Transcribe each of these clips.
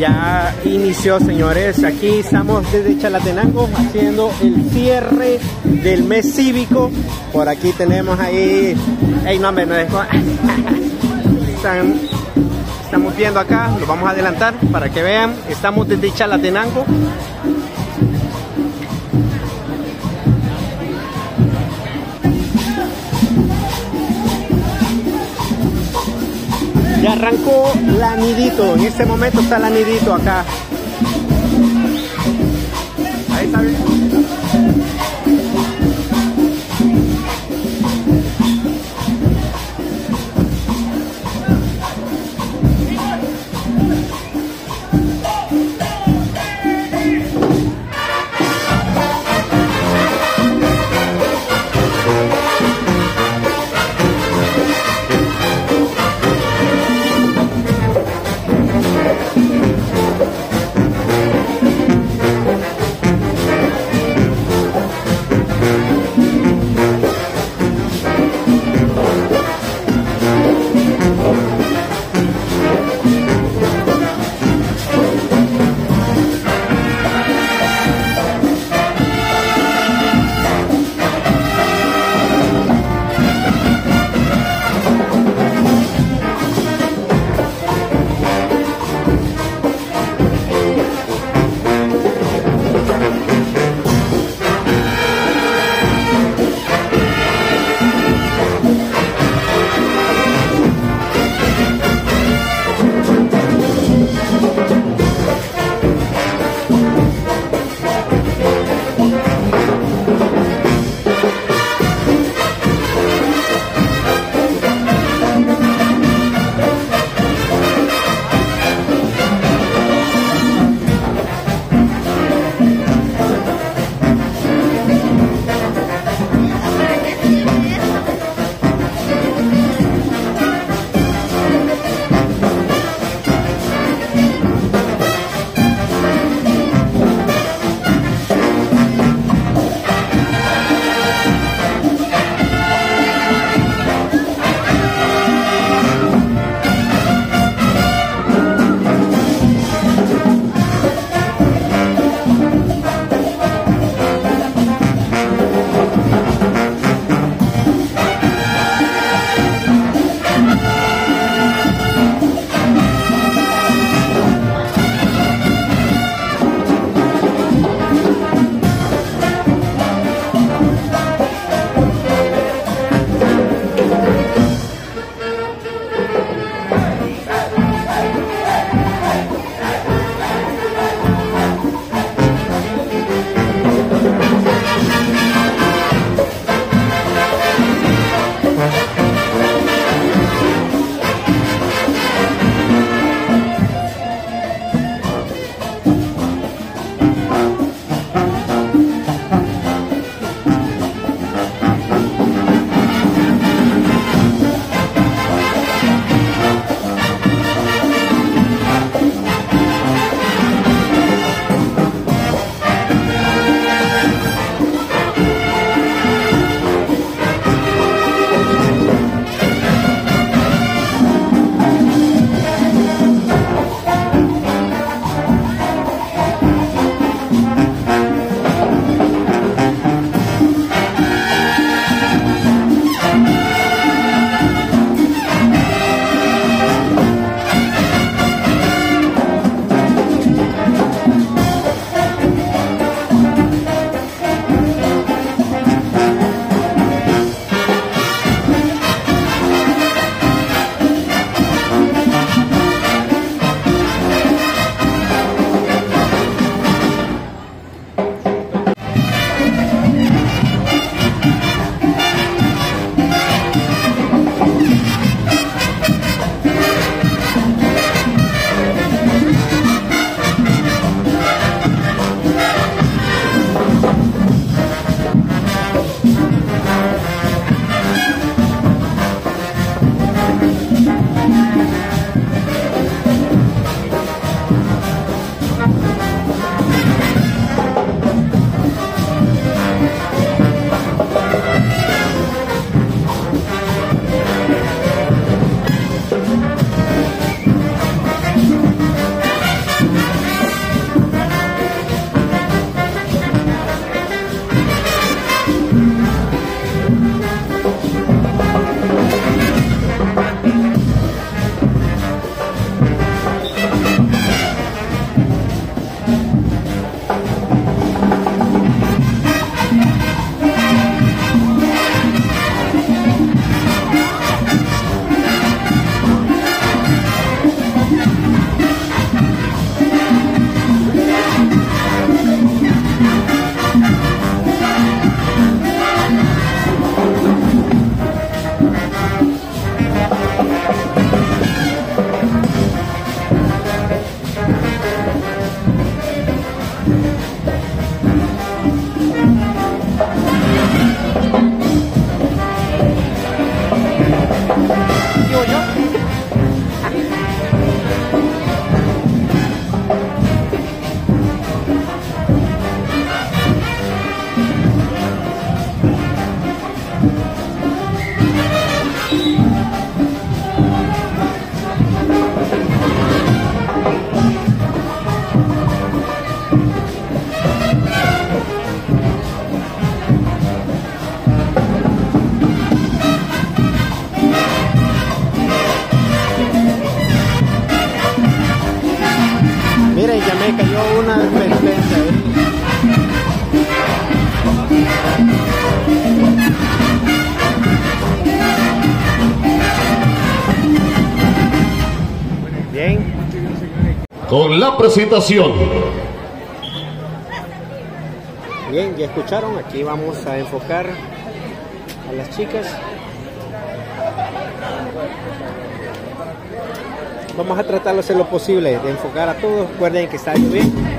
Ya inició, señores. Aquí estamos desde Chalatenango haciendo el cierre del mes cívico. Por aquí tenemos ahí. Ey, no. Están, estamos viendo acá, lo vamos a adelantar para que vean. Estamos desde Chalatenango. Arrancó la nidito. En este momento está la nidito acá. Presentación. Bien, ya escucharon, aquí vamos a enfocar a las chicas. Vamos a tratar de hacer lo posible de enfocar a todos. Recuerden que está bien.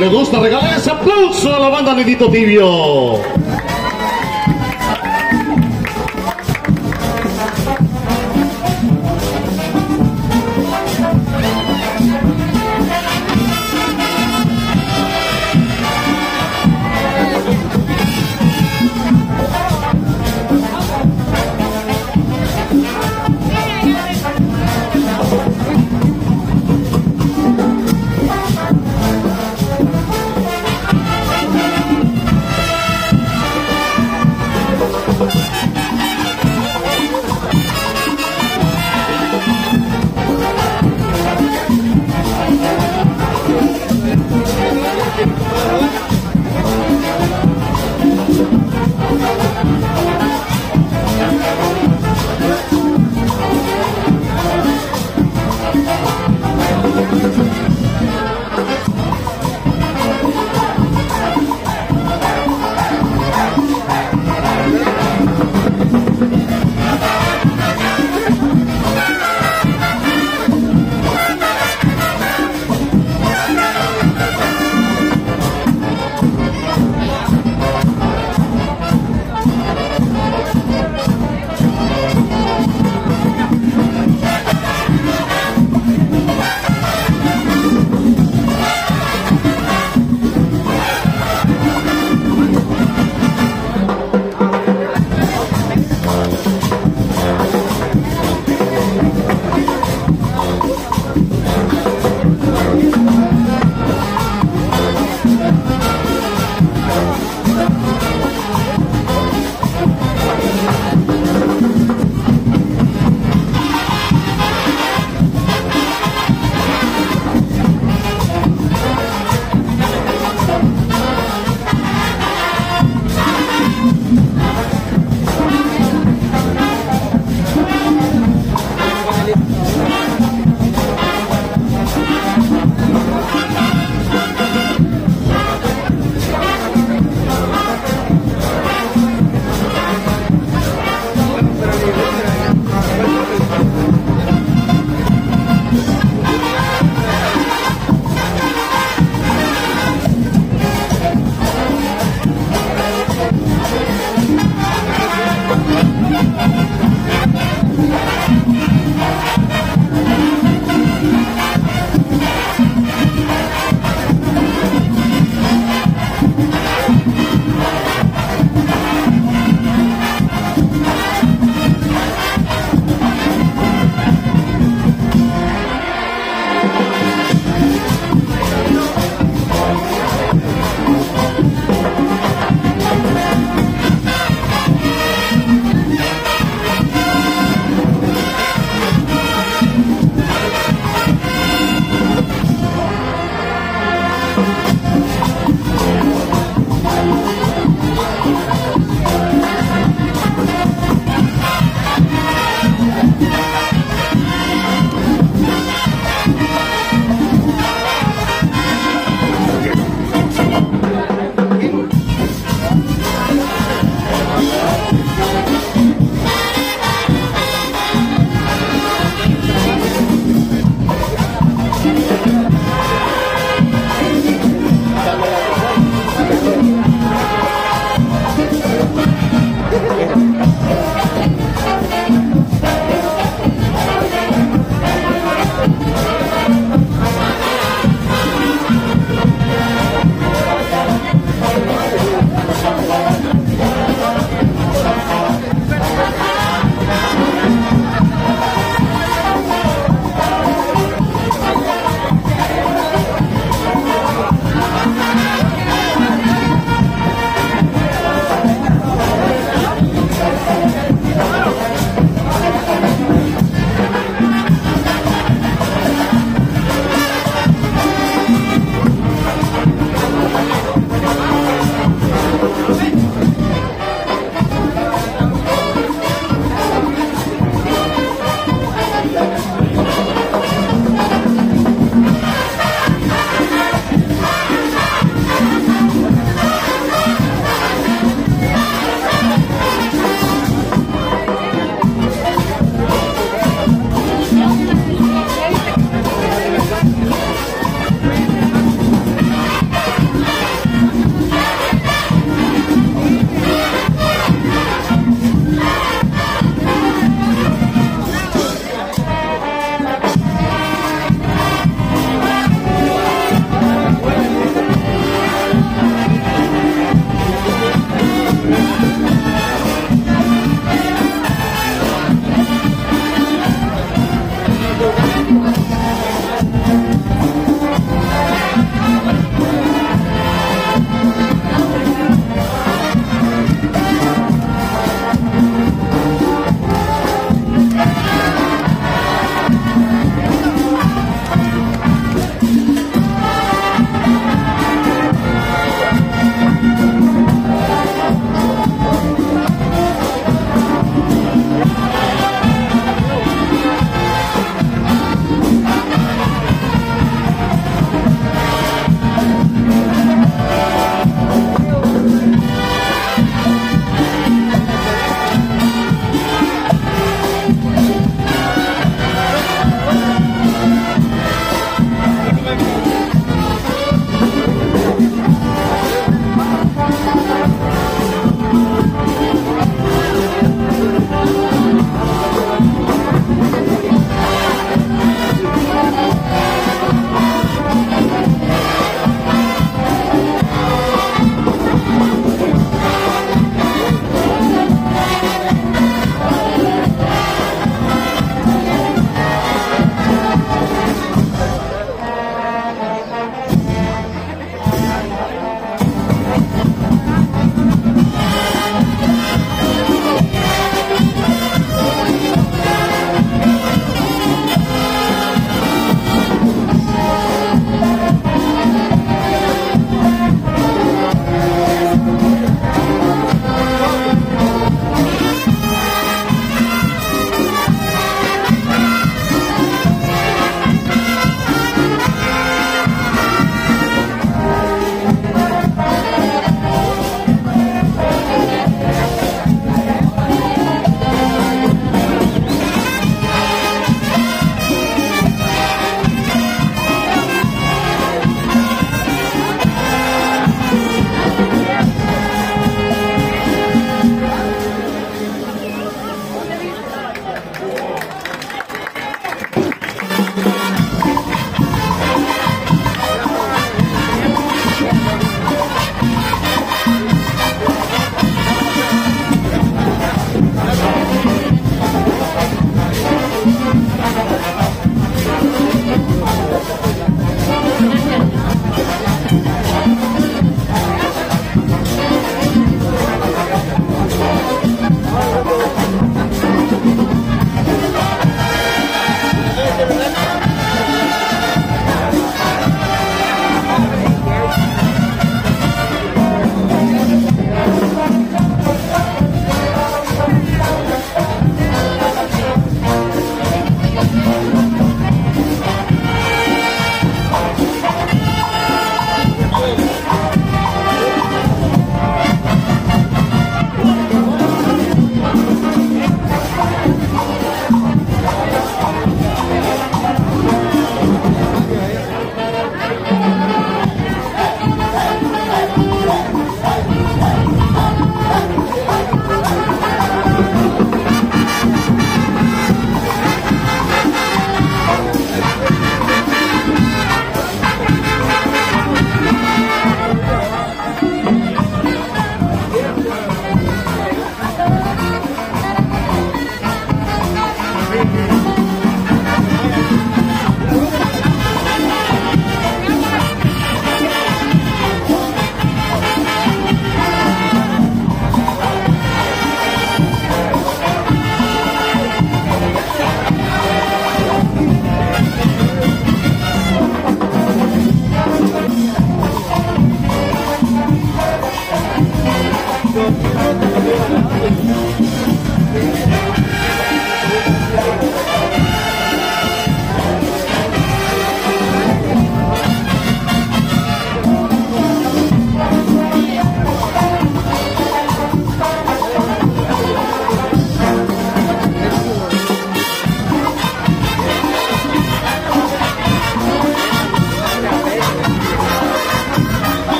Le gusta, regalar ese aplauso a la banda Nedito Tibio.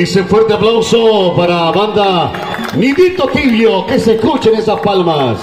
Ese fuerte aplauso para banda Nidito Tibio, que se escuchen esas palmas.